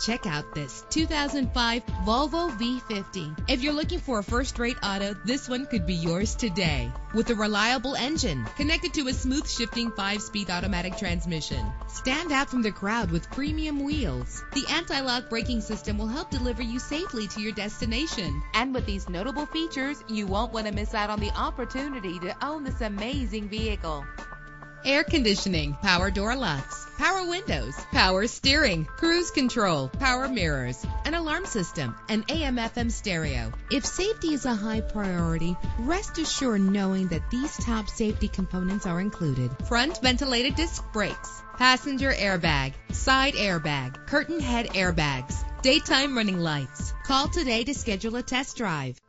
Check out this 2005 Volvo V50. If you're looking for a first-rate auto, this one could be yours today. With a reliable engine connected to a smooth shifting five-speed automatic transmission. Stand out from the crowd with premium wheels. The anti-lock braking system will help deliver you safely to your destination. And with these notable features, you won't want to miss out on the opportunity to own this amazing vehicle air conditioning, power door locks, power windows, power steering, cruise control, power mirrors, an alarm system, and AM FM stereo. If safety is a high priority, rest assured knowing that these top safety components are included. Front ventilated disc brakes, passenger airbag, side airbag, curtain head airbags, daytime running lights. Call today to schedule a test drive.